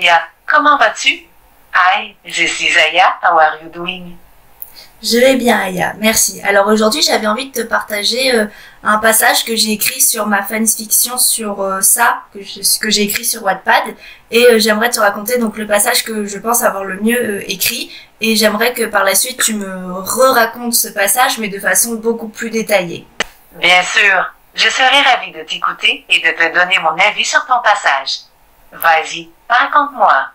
Ya, comment vas-tu? Hi, je suis Aya. How are you doing? Je vais bien, Aya, merci. Alors aujourd'hui, j'avais envie de te partager euh, un passage que j'ai écrit sur ma fanfiction sur euh, ça, que, je- que j'ai écrit sur Wattpad, et euh, j'aimerais te raconter donc le passage que je pense avoir le mieux écrit, et j'aimerais que par la suite tu me re-racontes ce passage, mais de façon beaucoup plus détaillée. Bien sûr, je serai ravie de t'écouter et de te donner mon avis sur ton passage. Vas-y, raconte-moi.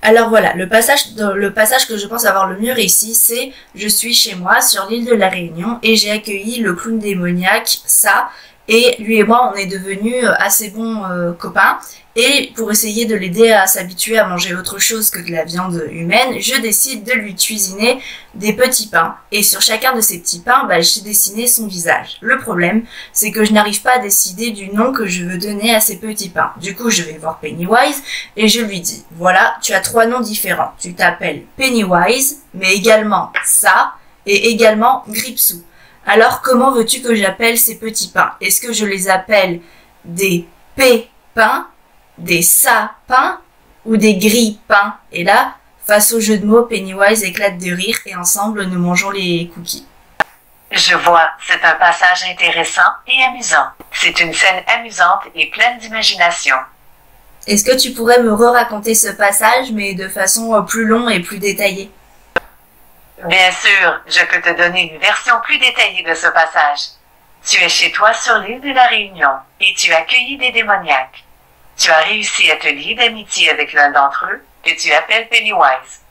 Alors voilà, le passage, le passage que je pense avoir le mieux réussi, c'est je suis chez moi sur l'île de la Réunion et j'ai accueilli le clown démoniaque, ça, et lui et moi on est devenus euh, assez bons euh, copains. Et pour essayer de l'aider à s'habituer à manger autre chose que de la viande humaine, je décide de lui cuisiner des petits pains. Et sur chacun de ces petits pains, bah, j'ai dessiné son visage. Le problème, c'est que je n'arrive pas à décider du nom que je veux donner à ces petits pains. Du coup, je vais voir Pennywise et je lui dis, voilà, tu as trois noms différents. Tu t'appelles Pennywise, mais également ça, et également Gripsou. Alors, comment veux-tu que j'appelle ces petits pains? Est-ce que je les appelle des pépins, des sapins ou des gris-pains Et là, face au jeu de mots, Pennywise éclate de rire et ensemble, nous mangeons les cookies. Je vois, c'est un passage intéressant et amusant. C'est une scène amusante et pleine d'imagination. Est-ce que tu pourrais me re-raconter ce passage, mais de façon euh, plus longue et plus détaillée? Bien sûr, je peux te donner une version plus détaillée de ce passage. Tu es chez toi sur l'île de la Réunion et tu as accueilli des démoniaques. Tu as réussi à te lier d'amitié avec l'un d'entre eux, que tu appelles Pennywise.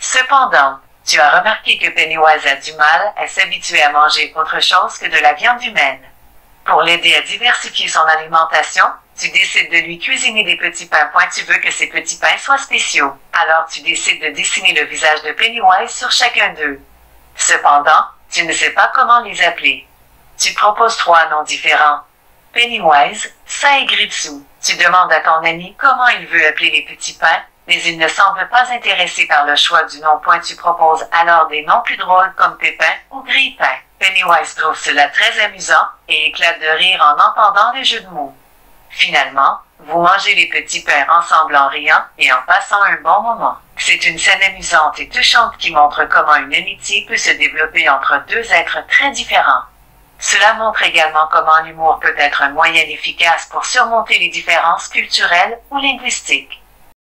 Cependant, tu as remarqué que Pennywise a du mal à s'habituer à manger autre chose que de la viande humaine. Pour l'aider à diversifier son alimentation, tu décides de lui cuisiner des petits pains pointilleux que ces petits pains soient spéciaux. Alors tu décides de dessiner le visage de Pennywise sur chacun d'eux. Cependant, tu ne sais pas comment les appeler. Tu proposes trois noms différents. Pennywise, ça et Gripsou. Tu demandes à ton ami comment il veut appeler les petits pains, mais il ne semble pas intéressé par le choix du nom point. Tu proposes alors des noms plus drôles comme Pépin ou Grille-Pain. Pennywise trouve cela très amusant et éclate de rire en entendant le jeu de mots. Finalement, vous mangez les petits pains ensemble en riant et en passant un bon moment. C'est une scène amusante et touchante qui montre comment une amitié peut se développer entre deux êtres très différents. Cela montre également comment l'humour peut être un moyen efficace pour surmonter les différences culturelles ou linguistiques.